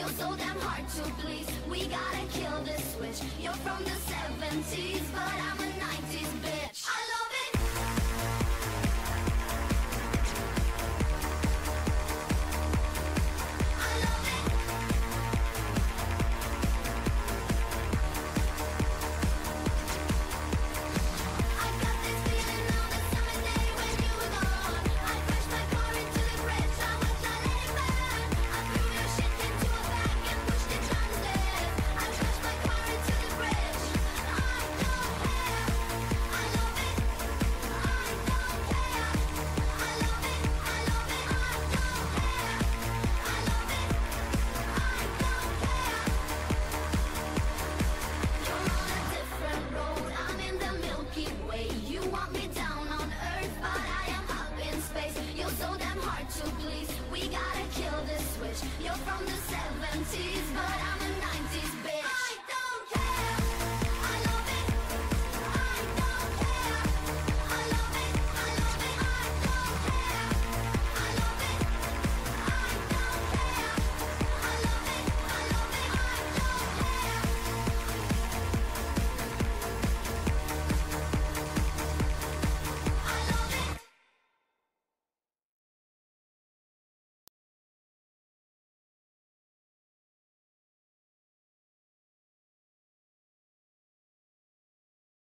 You're so damn hard to please. We gotta kill this switch. You're from the 70s But I'm a 90s bitch.